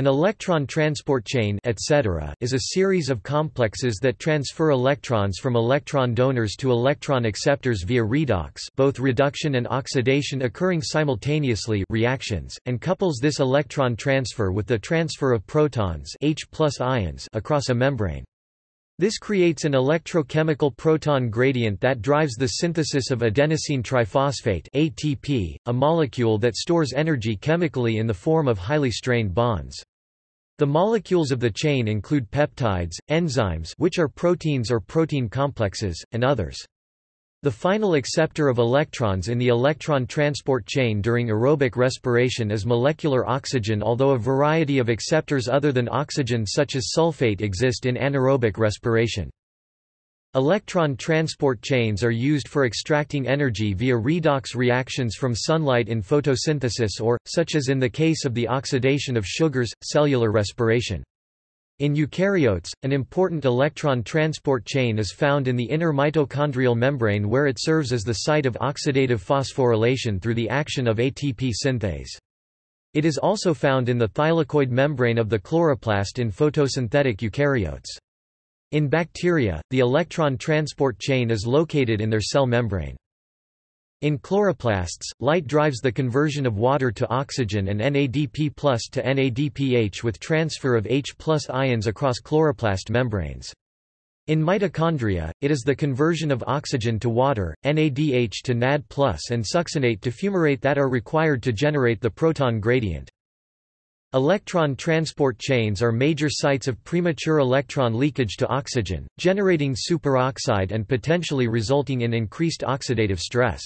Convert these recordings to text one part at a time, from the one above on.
An electron transport chain etc. is a series of complexes that transfer electrons from electron donors to electron acceptors via redox both reduction and oxidation occurring simultaneously reactions, and couples this electron transfer with the transfer of protons H ions across a membrane. This creates an electrochemical proton gradient that drives the synthesis of adenosine triphosphate ATP, a molecule that stores energy chemically in the form of highly strained bonds. The molecules of the chain include peptides, enzymes which are proteins or protein complexes, and others. The final acceptor of electrons in the electron transport chain during aerobic respiration is molecular oxygen although a variety of acceptors other than oxygen such as sulfate exist in anaerobic respiration. Electron transport chains are used for extracting energy via redox reactions from sunlight in photosynthesis or, such as in the case of the oxidation of sugars, cellular respiration. In eukaryotes, an important electron transport chain is found in the inner mitochondrial membrane where it serves as the site of oxidative phosphorylation through the action of ATP synthase. It is also found in the thylakoid membrane of the chloroplast in photosynthetic eukaryotes. In bacteria, the electron transport chain is located in their cell membrane. In chloroplasts, light drives the conversion of water to oxygen and NADP to NADPH with transfer of H ions across chloroplast membranes. In mitochondria, it is the conversion of oxygen to water, NADH to NAD and succinate to fumarate that are required to generate the proton gradient. Electron transport chains are major sites of premature electron leakage to oxygen, generating superoxide and potentially resulting in increased oxidative stress.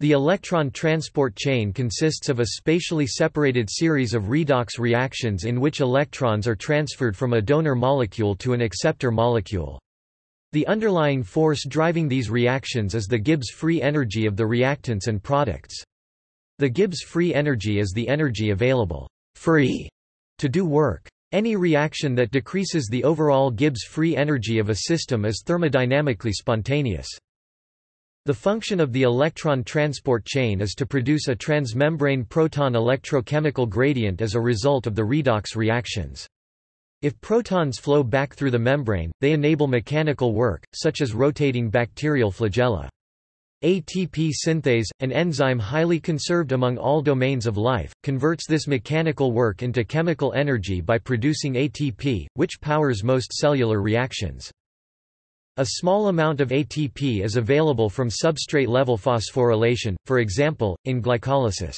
The electron transport chain consists of a spatially separated series of redox reactions in which electrons are transferred from a donor molecule to an acceptor molecule. The underlying force driving these reactions is the Gibbs free energy of the reactants and products. The Gibbs free energy is the energy available free to do work. Any reaction that decreases the overall Gibbs free energy of a system is thermodynamically spontaneous. The function of the electron transport chain is to produce a transmembrane proton electrochemical gradient as a result of the redox reactions. If protons flow back through the membrane, they enable mechanical work, such as rotating bacterial flagella. ATP synthase, an enzyme highly conserved among all domains of life, converts this mechanical work into chemical energy by producing ATP, which powers most cellular reactions. A small amount of ATP is available from substrate-level phosphorylation, for example, in glycolysis.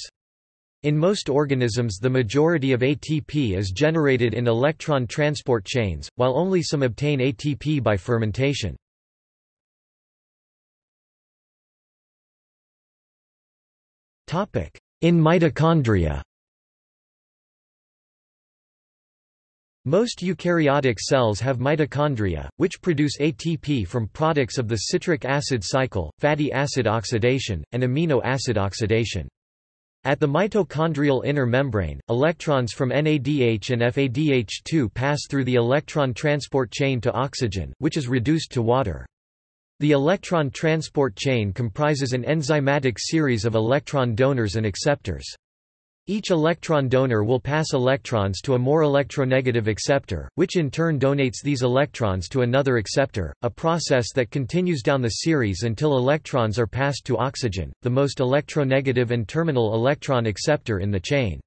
In most organisms the majority of ATP is generated in electron transport chains, while only some obtain ATP by fermentation. In mitochondria Most eukaryotic cells have mitochondria, which produce ATP from products of the citric acid cycle, fatty acid oxidation, and amino acid oxidation. At the mitochondrial inner membrane, electrons from NADH and FADH2 pass through the electron transport chain to oxygen, which is reduced to water. The electron transport chain comprises an enzymatic series of electron donors and acceptors. Each electron donor will pass electrons to a more electronegative acceptor, which in turn donates these electrons to another acceptor, a process that continues down the series until electrons are passed to oxygen, the most electronegative and terminal electron acceptor in the chain.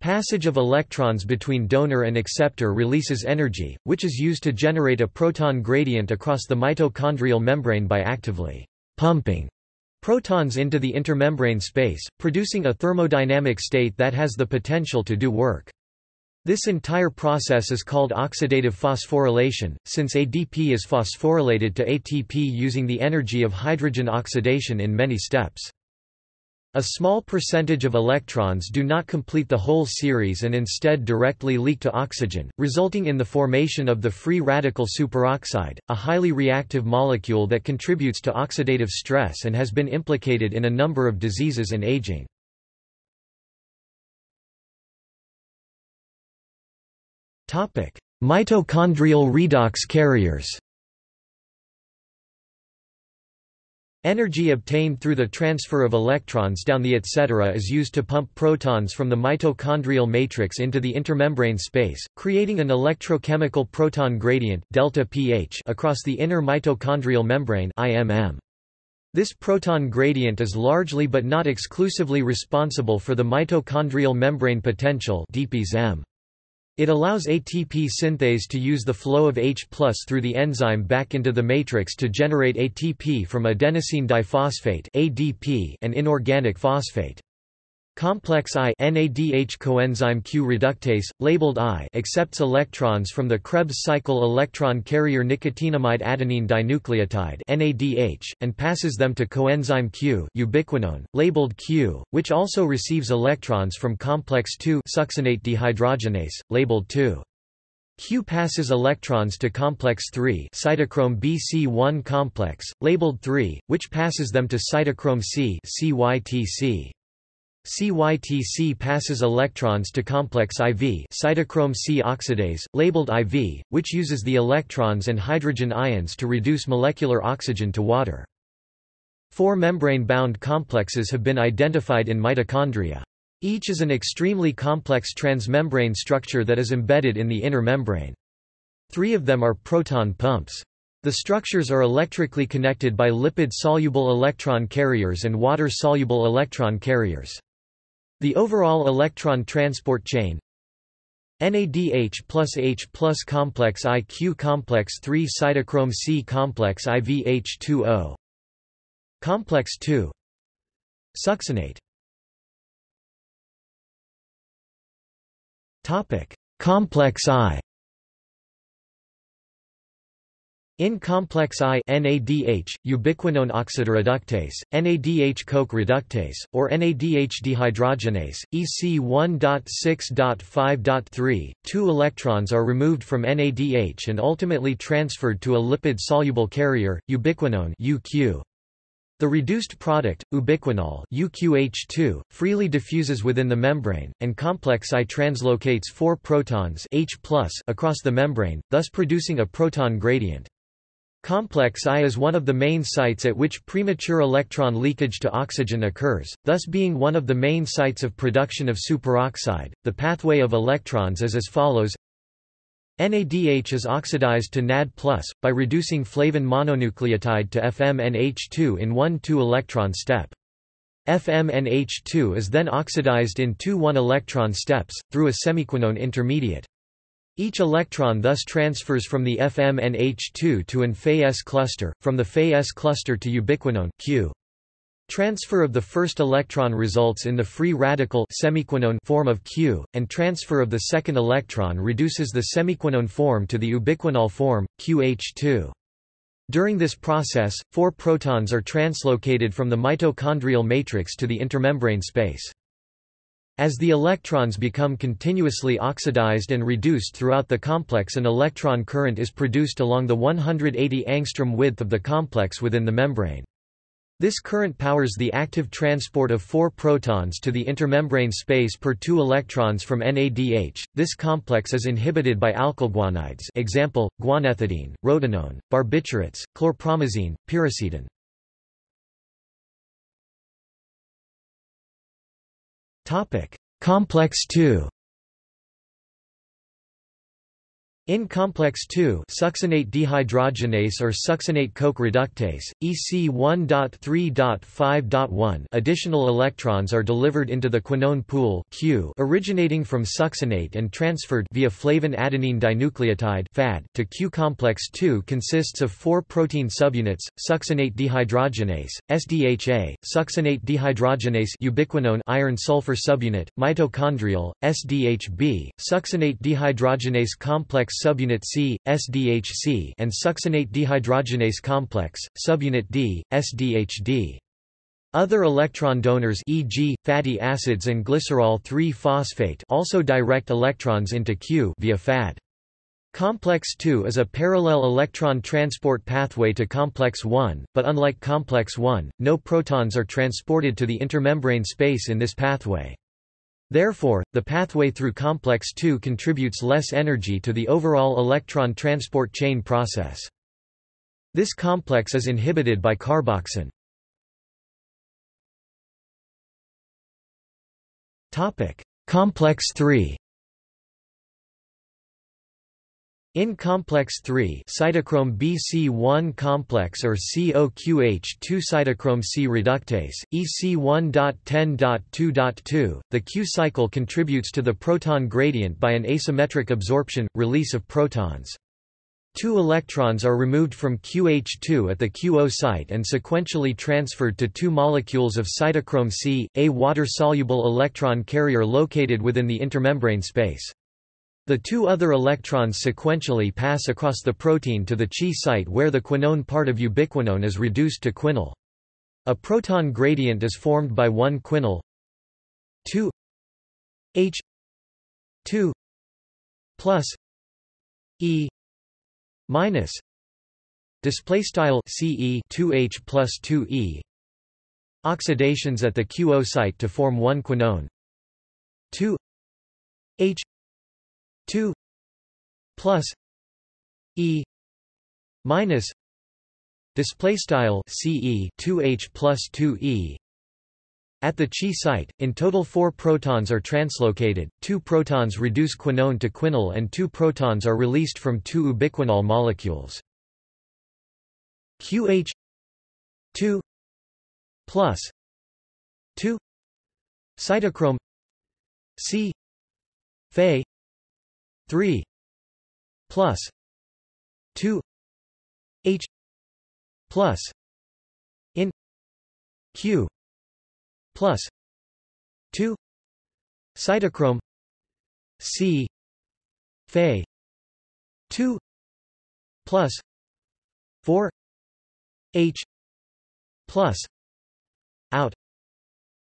Passage of electrons between donor and acceptor releases energy, which is used to generate a proton gradient across the mitochondrial membrane by actively pumping protons into the intermembrane space, producing a thermodynamic state that has the potential to do work. This entire process is called oxidative phosphorylation, since ADP is phosphorylated to ATP using the energy of hydrogen oxidation in many steps. A small percentage of electrons do not complete the whole series and instead directly leak to oxygen, resulting in the formation of the free radical superoxide, a highly reactive molecule that contributes to oxidative stress and has been implicated in a number of diseases and aging. Mitochondrial redox carriers Energy obtained through the transfer of electrons down the etc. is used to pump protons from the mitochondrial matrix into the intermembrane space, creating an electrochemical proton gradient delta pH across the inner mitochondrial membrane IMM. This proton gradient is largely but not exclusively responsible for the mitochondrial membrane potential DPSM. It allows ATP synthase to use the flow of H through the enzyme back into the matrix to generate ATP from adenosine diphosphate and inorganic phosphate. Complex I NADH coenzyme Q reductase, labeled I accepts electrons from the Krebs cycle electron carrier nicotinamide adenine dinucleotide NADH, and passes them to coenzyme Q ubiquinone, labeled Q, which also receives electrons from complex II succinate dehydrogenase, labeled 2. Q passes electrons to complex 3 cytochrome BC1 complex, labeled 3, which passes them to cytochrome C CYTC. CYTC passes electrons to complex IV cytochrome C oxidase, labeled IV, which uses the electrons and hydrogen ions to reduce molecular oxygen to water. Four membrane-bound complexes have been identified in mitochondria. Each is an extremely complex transmembrane structure that is embedded in the inner membrane. Three of them are proton pumps. The structures are electrically connected by lipid-soluble electron carriers and water-soluble electron carriers. The overall electron transport chain. NADH plus H plus complex IQ complex 3 cytochrome C complex IVH2O complex 2 succinate. Topic. Complex I In complex I NADH, ubiquinone oxidoreductase, NADH-coke reductase, or NADH dehydrogenase, EC1.6.5.3, two electrons are removed from NADH and ultimately transferred to a lipid-soluble carrier, ubiquinone UQ. The reduced product, ubiquinol UQH2, freely diffuses within the membrane, and complex I translocates four protons H across the membrane, thus producing a proton gradient. Complex I is one of the main sites at which premature electron leakage to oxygen occurs, thus being one of the main sites of production of superoxide. The pathway of electrons is as follows NADH is oxidized to NAD+, by reducing flavin mononucleotide to FMNH2 in one 2-electron step. FMNH2 is then oxidized in two 1-electron steps, through a semiquinone intermediate. Each electron thus transfers from the FMNH2 to an Fe-S cluster, from the Fe-S cluster to ubiquinone Q. Transfer of the first electron results in the free radical semiquinone form of Q, and transfer of the second electron reduces the semiquinone form to the ubiquinol form, QH2. During this process, four protons are translocated from the mitochondrial matrix to the intermembrane space. As the electrons become continuously oxidized and reduced throughout the complex an electron current is produced along the 180 angstrom width of the complex within the membrane. This current powers the active transport of four protons to the intermembrane space per two electrons from NADH. This complex is inhibited by alkylguanides example, guanethidine, rotenone, barbiturates, chlorpromazine, piericidin. Topic: Complex 2 In complex 2 succinate dehydrogenase or succinate coke reductase, EC1.3.5.1 additional electrons are delivered into the quinone pool Q originating from succinate and transferred via flavin adenine dinucleotide FAD to Q. Complex 2 consists of four protein subunits, succinate dehydrogenase, SDHA, succinate dehydrogenase ubiquinone iron sulfur subunit, mitochondrial, SDHB, succinate dehydrogenase complex subunit C, SDHC and succinate dehydrogenase complex, subunit D, SDHD. Other electron donors e.g., fatty acids and glycerol 3-phosphate also direct electrons into Q via FAD. Complex 2 is a parallel electron transport pathway to complex 1, but unlike complex 1, no protons are transported to the intermembrane space in this pathway. Therefore, the pathway through complex II contributes less energy to the overall electron transport chain process. This complex is inhibited by carboxin. Complex 3 in complex 3 cytochrome BC1 complex or COQH2 cytochrome C reductase, EC1.10.2.2, the Q cycle contributes to the proton gradient by an asymmetric absorption, release of protons. Two electrons are removed from QH2 at the QO site and sequentially transferred to two molecules of cytochrome C, a water-soluble electron carrier located within the intermembrane space. The two other electrons sequentially pass across the protein to the Qi site where the quinone part of ubiquinone is reduced to quinol. A proton gradient is formed by one quinol 2 H 2 plus E minus display style CE 2H plus 2E oxidations at the QO site to form one quinone 2 H 2 plus e minus display style ce 2h plus 2e at the Qi site, in total four protons are translocated, two protons reduce quinone to quinol and two protons are released from two ubiquinol molecules. QH 2 plus 2 cytochrome C Fe 3 plus 2 H plus in Q plus 2 cytochrome C Fe 2 plus 4 H plus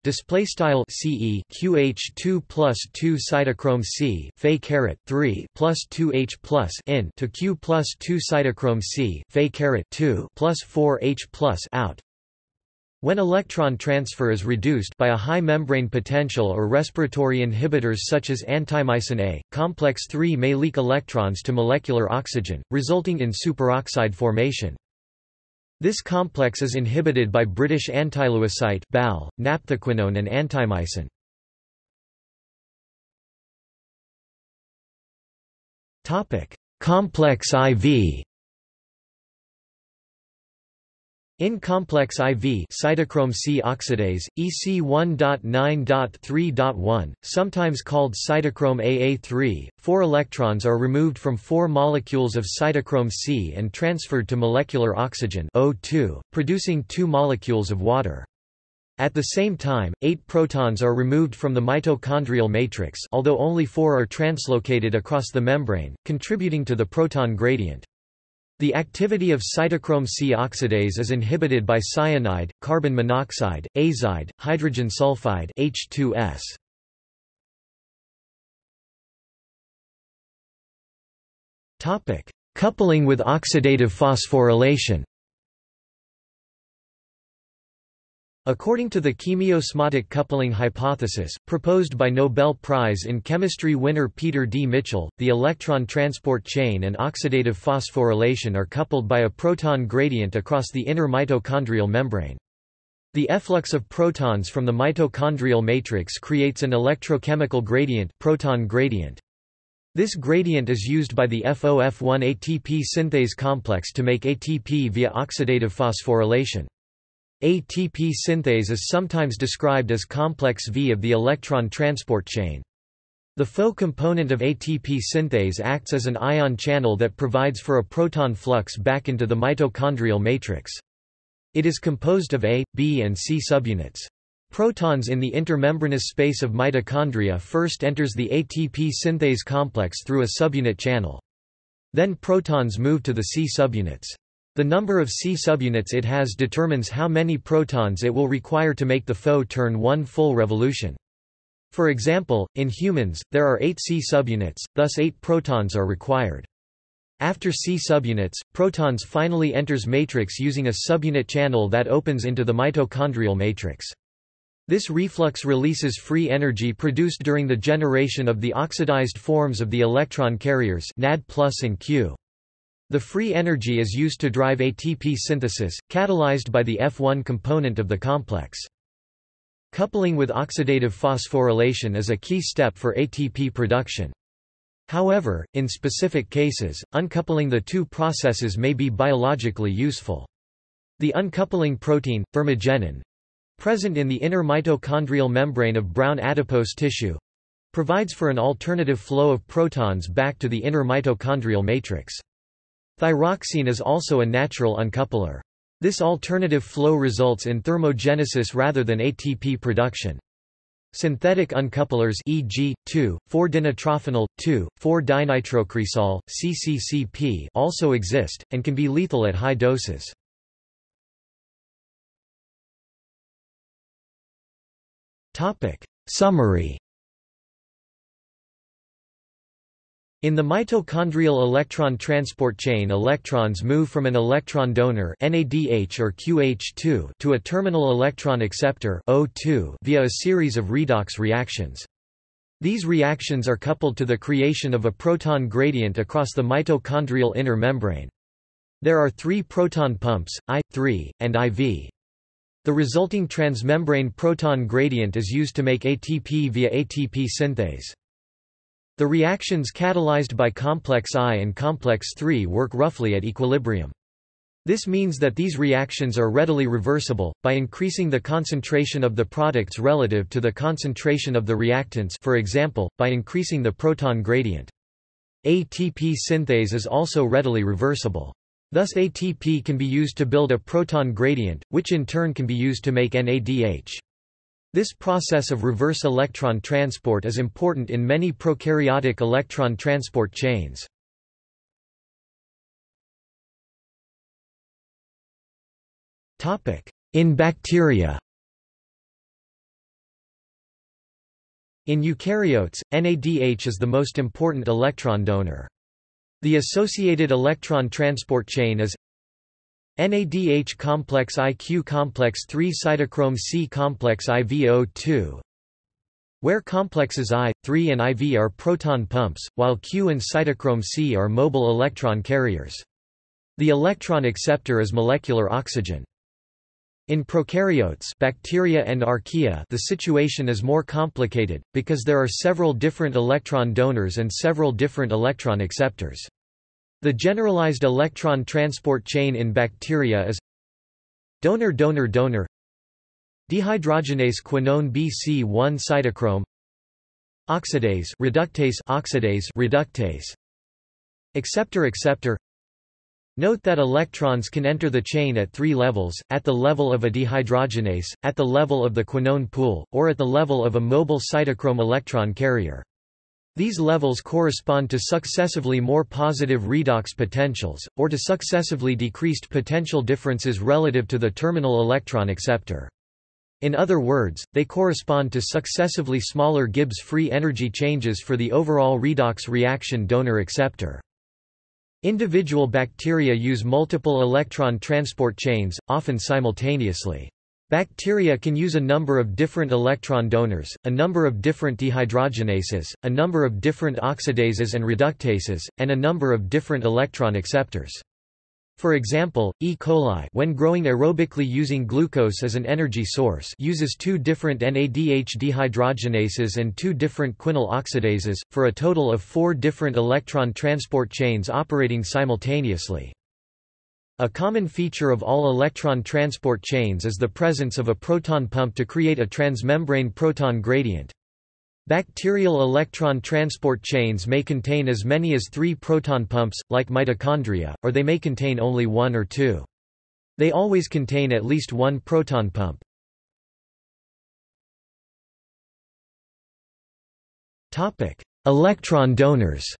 Display style CE QH2 plus 2 cytochrome C Fe caret 3 plus 2 H plus in to Q plus 2 cytochrome C Fe caret 2 plus 4 H plus out. When electron transfer is reduced by a high membrane potential or respiratory inhibitors such as antimycin A, complex 3 may leak electrons to molecular oxygen, resulting in superoxide formation. This complex is inhibited by British antilewisite BAL, naphthaquinone and antimycin. Topic: Complex IV in complex IV cytochrome C oxidase, EC1.9.3.1, sometimes called cytochrome AA3, four electrons are removed from four molecules of cytochrome C and transferred to molecular oxygen O2, producing two molecules of water. At the same time, eight protons are removed from the mitochondrial matrix although only four are translocated across the membrane, contributing to the proton gradient. The activity of cytochrome C oxidase is inhibited by cyanide, carbon monoxide, azide, hydrogen sulfide H2S. Topic: Coupling with oxidative phosphorylation. According to the chemiosmotic coupling hypothesis, proposed by Nobel Prize in Chemistry winner Peter D. Mitchell, the electron transport chain and oxidative phosphorylation are coupled by a proton gradient across the inner mitochondrial membrane. The efflux of protons from the mitochondrial matrix creates an electrochemical gradient, proton gradient. This gradient is used by the FOF1 ATP synthase complex to make ATP via oxidative phosphorylation. ATP synthase is sometimes described as complex V of the electron transport chain. The Fo component of ATP synthase acts as an ion channel that provides for a proton flux back into the mitochondrial matrix. It is composed of A, B and C subunits. Protons in the intermembranous space of mitochondria first enters the ATP synthase complex through a subunit channel. Then protons move to the C subunits. The number of C subunits it has determines how many protons it will require to make the Fo turn one full revolution. For example, in humans, there are 8 C subunits, thus 8 protons are required. After C subunits, protons finally enters matrix using a subunit channel that opens into the mitochondrial matrix. This reflux releases free energy produced during the generation of the oxidized forms of the electron carriers NAD+ and Q. The free energy is used to drive ATP synthesis, catalyzed by the F1 component of the complex. Coupling with oxidative phosphorylation is a key step for ATP production. However, in specific cases, uncoupling the two processes may be biologically useful. The uncoupling protein, thermogenin, present in the inner mitochondrial membrane of brown adipose tissue, provides for an alternative flow of protons back to the inner mitochondrial matrix. Thyroxine is also a natural uncoupler. This alternative flow results in thermogenesis rather than ATP production. Synthetic uncouplers e.g., 2,4-dinitrophenol, 2,4-dinitrocresol, CCCP also exist, and can be lethal at high doses. Summary In the mitochondrial electron transport chain electrons move from an electron donor NADH or QH2 to a terminal electron acceptor O2 via a series of redox reactions. These reactions are coupled to the creation of a proton gradient across the mitochondrial inner membrane. There are three proton pumps, I3, and IV. The resulting transmembrane proton gradient is used to make ATP via ATP synthase. The reactions catalyzed by complex I and complex III work roughly at equilibrium. This means that these reactions are readily reversible, by increasing the concentration of the products relative to the concentration of the reactants for example, by increasing the proton gradient. ATP synthase is also readily reversible. Thus ATP can be used to build a proton gradient, which in turn can be used to make NADH. This process of reverse electron transport is important in many prokaryotic electron transport chains. In bacteria In eukaryotes, NADH is the most important electron donor. The associated electron transport chain is NADH complex IQ complex 3 cytochrome C complex IVO2 where complexes I, 3 and IV are proton pumps, while Q and cytochrome C are mobile electron carriers. The electron acceptor is molecular oxygen. In prokaryotes bacteria and archaea the situation is more complicated, because there are several different electron donors and several different electron acceptors. The generalized electron transport chain in bacteria is donor-donor-donor dehydrogenase quinone BC1 cytochrome. Oxidase reductase oxidase reductase. Acceptor acceptor. Note that electrons can enter the chain at three levels, at the level of a dehydrogenase, at the level of the quinone pool, or at the level of a mobile cytochrome electron carrier. These levels correspond to successively more positive redox potentials, or to successively decreased potential differences relative to the terminal electron acceptor. In other words, they correspond to successively smaller Gibbs free energy changes for the overall redox reaction donor-acceptor. Individual bacteria use multiple electron transport chains, often simultaneously. Bacteria can use a number of different electron donors, a number of different dehydrogenases, a number of different oxidases and reductases, and a number of different electron acceptors. For example, E. coli when growing aerobically using glucose as an energy source uses two different NADH dehydrogenases and two different quinol oxidases, for a total of four different electron transport chains operating simultaneously. A common feature of all electron transport chains is the presence of a proton pump to create a transmembrane proton gradient. Bacterial electron transport chains may contain as many as three proton pumps, like mitochondria, or they may contain only one or two. They always contain at least one proton pump. Electron donors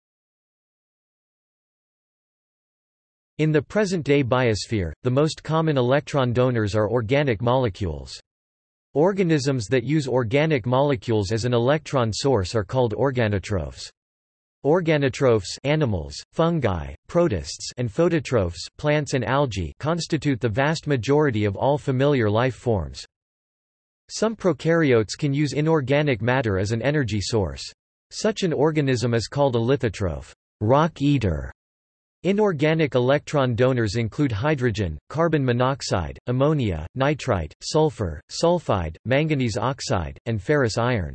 In the present-day biosphere, the most common electron donors are organic molecules. Organisms that use organic molecules as an electron source are called organotrophs. Organotrophs animals, fungi, protists and phototrophs plants and algae constitute the vast majority of all familiar life forms. Some prokaryotes can use inorganic matter as an energy source. Such an organism is called a lithotroph rock eater", Inorganic electron donors include hydrogen, carbon monoxide, ammonia, nitrite, sulfur, sulfide, manganese oxide, and ferrous iron.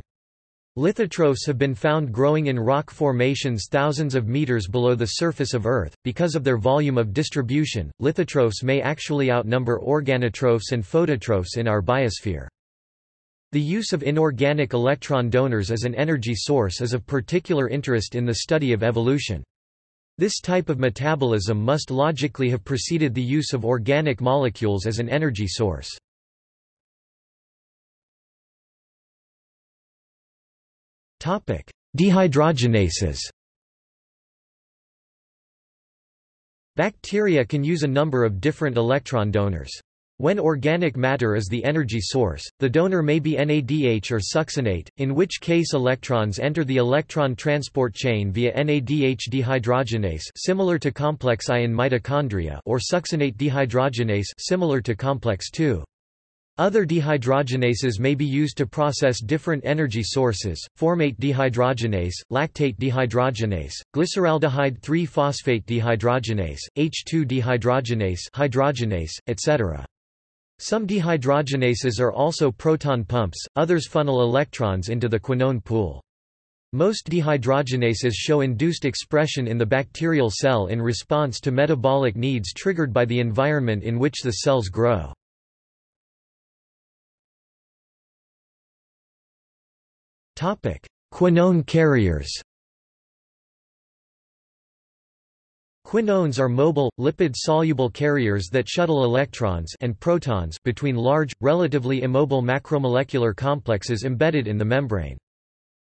Lithotrophs have been found growing in rock formations thousands of meters below the surface of Earth. Because of their volume of distribution, lithotrophs may actually outnumber organotrophs and phototrophs in our biosphere. The use of inorganic electron donors as an energy source is of particular interest in the study of evolution. This type of metabolism must logically have preceded the use of organic molecules as an energy source. Dehydrogenases Bacteria can use a number of different electron donors. When organic matter is the energy source, the donor may be NADH or succinate, in which case electrons enter the electron transport chain via NADH dehydrogenase similar to complex I in mitochondria or succinate dehydrogenase similar to complex II. Other dehydrogenases may be used to process different energy sources, formate dehydrogenase, lactate dehydrogenase, glyceraldehyde 3-phosphate dehydrogenase, H2 dehydrogenase hydrogenase, etc. Some dehydrogenases are also proton pumps, others funnel electrons into the quinone pool. Most dehydrogenases show induced expression in the bacterial cell in response to metabolic needs triggered by the environment in which the cells grow. Quinone carriers Quinones are mobile, lipid-soluble carriers that shuttle electrons and protons between large, relatively immobile macromolecular complexes embedded in the membrane.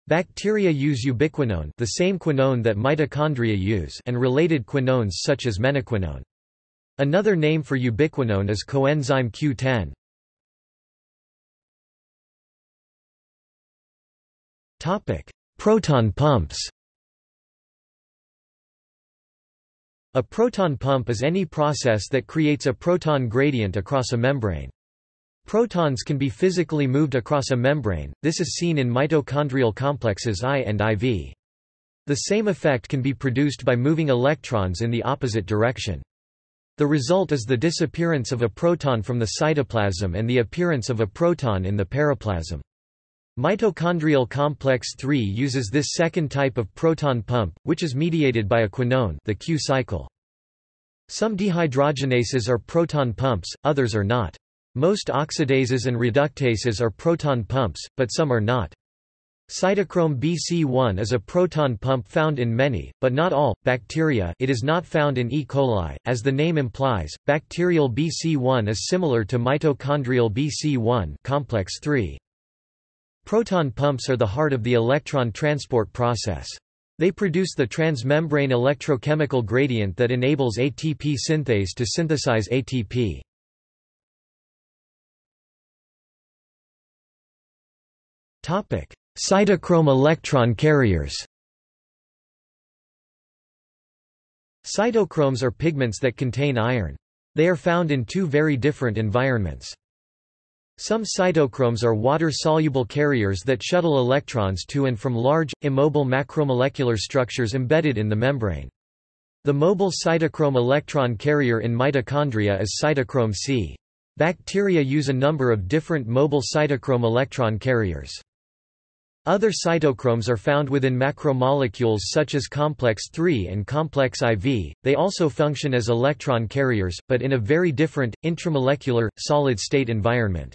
Bacteria use ubiquinone the same quinone that mitochondria use and related quinones such as menaquinone. Another name for ubiquinone is coenzyme Q10. Proton pumps A proton pump is any process that creates a proton gradient across a membrane. Protons can be physically moved across a membrane, this is seen in mitochondrial complexes I and IV. The same effect can be produced by moving electrons in the opposite direction. The result is the disappearance of a proton from the cytoplasm and the appearance of a proton in the periplasm. Mitochondrial complex III uses this second type of proton pump, which is mediated by a quinone the Q cycle. Some dehydrogenases are proton pumps, others are not. Most oxidases and reductases are proton pumps, but some are not. Cytochrome BC1 is a proton pump found in many, but not all, bacteria it is not found in E. coli. As the name implies, bacterial BC1 is similar to mitochondrial BC1 complex 3. Proton pumps are the heart of the electron transport process. They produce the transmembrane electrochemical gradient that enables ATP synthase to synthesize ATP. Cytochrome electron carriers Cytochromes are pigments that contain iron. They are found in two very different environments. Some cytochromes are water-soluble carriers that shuttle electrons to and from large, immobile macromolecular structures embedded in the membrane. The mobile cytochrome electron carrier in mitochondria is cytochrome C. Bacteria use a number of different mobile cytochrome electron carriers. Other cytochromes are found within macromolecules such as complex III and complex IV. They also function as electron carriers, but in a very different, intramolecular, solid-state environment.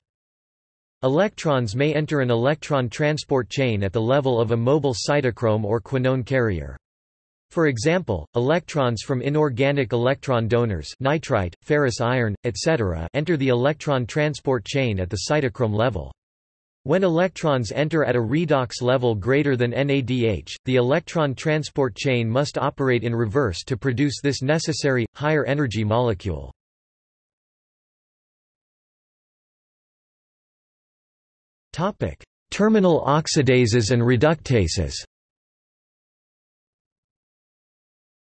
Electrons may enter an electron transport chain at the level of a mobile cytochrome or quinone carrier. For example, electrons from inorganic electron donors nitrite, ferrous iron, etc. enter the electron transport chain at the cytochrome level. When electrons enter at a redox level greater than NADH, the electron transport chain must operate in reverse to produce this necessary, higher energy molecule. Topic: Terminal oxidases and reductases.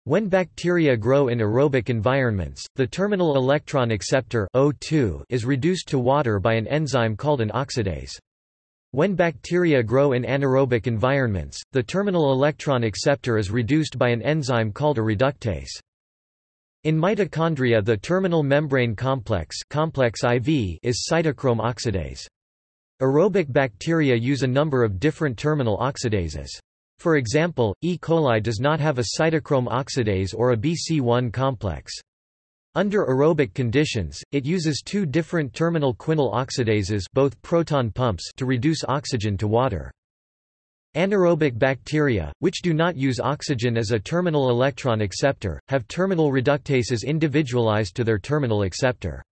When bacteria grow in aerobic environments, the terminal electron acceptor O2 is reduced to water by an enzyme called an oxidase. When bacteria grow in anaerobic environments, the terminal electron acceptor is reduced by an enzyme called a reductase. In mitochondria the terminal membrane complex, complex IV is cytochrome oxidase. Aerobic bacteria use a number of different terminal oxidases. For example, E. coli does not have a cytochrome oxidase or a BC1 complex. Under aerobic conditions, it uses two different terminal quinol oxidases both proton pumps to reduce oxygen to water. Anaerobic bacteria, which do not use oxygen as a terminal electron acceptor, have terminal reductases individualized to their terminal acceptor.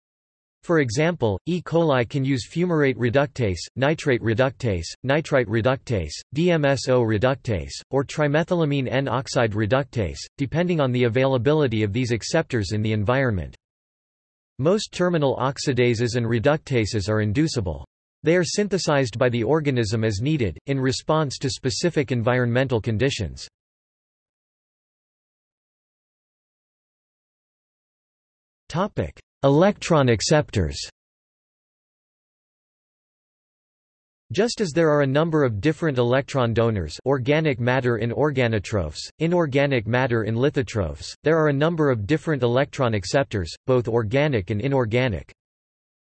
For example, E. coli can use fumarate reductase, nitrate reductase, nitrite reductase, DMSO reductase, or trimethylamine N-oxide reductase, depending on the availability of these acceptors in the environment. Most terminal oxidases and reductases are inducible. They are synthesized by the organism as needed, in response to specific environmental conditions. Electron acceptors Just as there are a number of different electron donors organic matter in organotrophs, inorganic matter in lithotrophs, there are a number of different electron acceptors, both organic and inorganic.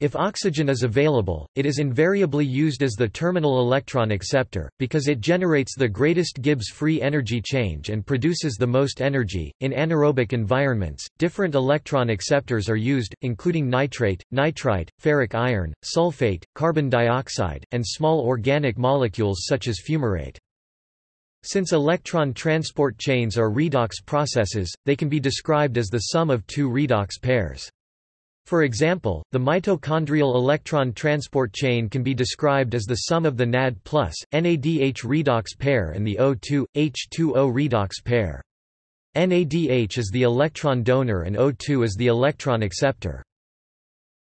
If oxygen is available, it is invariably used as the terminal electron acceptor, because it generates the greatest Gibbs free energy change and produces the most energy. In anaerobic environments, different electron acceptors are used, including nitrate, nitrite, ferric iron, sulfate, carbon dioxide, and small organic molecules such as fumarate. Since electron transport chains are redox processes, they can be described as the sum of two redox pairs. For example, the mitochondrial electron transport chain can be described as the sum of the NAD+, NADH redox pair and the O2, H2O redox pair. NADH is the electron donor and O2 is the electron acceptor.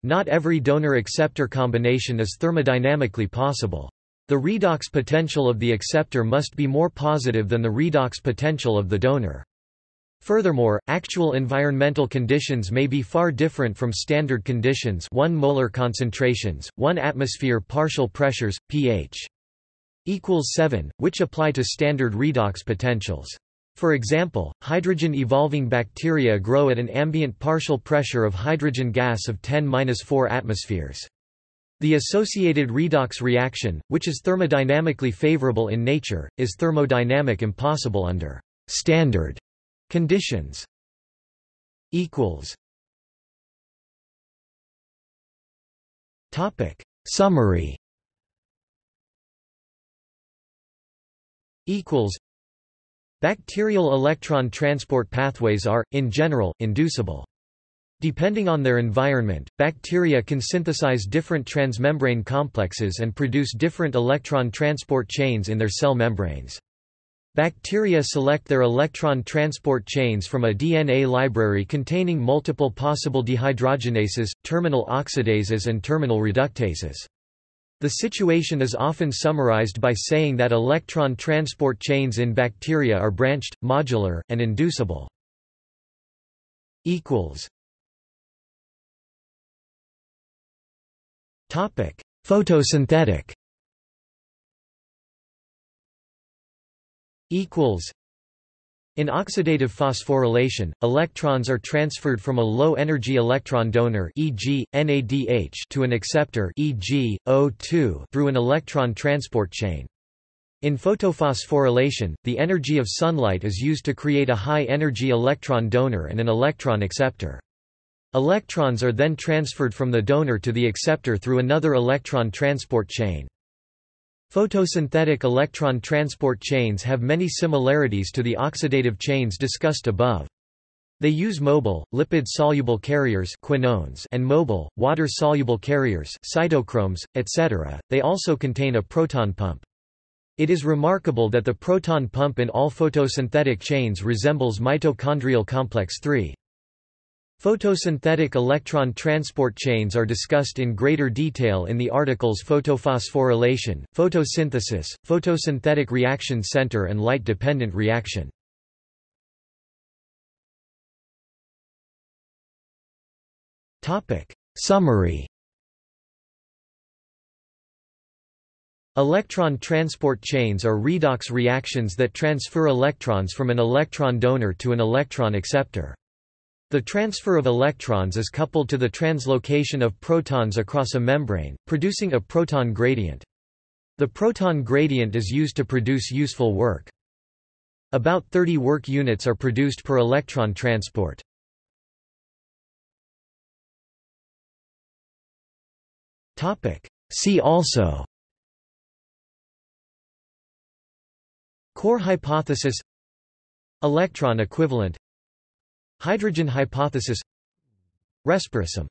Not every donor-acceptor combination is thermodynamically possible. The redox potential of the acceptor must be more positive than the redox potential of the donor. Furthermore, actual environmental conditions may be far different from standard conditions 1 molar concentrations, 1 atmosphere partial pressures, pH equals 7, which apply to standard redox potentials. For example, hydrogen-evolving bacteria grow at an ambient partial pressure of hydrogen gas of 10-4 atmospheres. The associated redox reaction, which is thermodynamically favorable in nature, is thermodynamic impossible under standard Conditions equals Topic Summary equals Bacterial electron transport pathways are, in general, inducible. Depending on their environment, bacteria can synthesize different transmembrane complexes and produce different electron transport chains in their cell membranes. Bacteria select their electron transport chains from a DNA library containing multiple possible dehydrogenases, terminal oxidases and terminal reductases. The situation is often summarized by saying that electron transport chains in bacteria are branched, modular, and inducible. Photosynthetic equals in oxidative phosphorylation, electrons are transferred from a low-energy electron donor e.g., NADH to an acceptor e.g., O2 through an electron transport chain. In photophosphorylation, the energy of sunlight is used to create a high-energy electron donor and an electron acceptor. Electrons are then transferred from the donor to the acceptor through another electron transport chain. Photosynthetic electron transport chains have many similarities to the oxidative chains discussed above. They use mobile, lipid-soluble carriers quinones and mobile, water-soluble carriers cytochromes, etc. They also contain a proton pump. It is remarkable that the proton pump in all photosynthetic chains resembles mitochondrial complex 3. Photosynthetic electron transport chains are discussed in greater detail in the articles Photophosphorylation, photosynthesis, photosynthetic reaction center and light-dependent reaction. Summary Electron transport chains are redox reactions that transfer electrons from an electron donor to an electron acceptor. The transfer of electrons is coupled to the translocation of protons across a membrane, producing a proton gradient. The proton gradient is used to produce useful work. About 30 work units are produced per electron transport. See also CoRR hypothesis Electron equivalent Hydrogen hypothesis Respirasome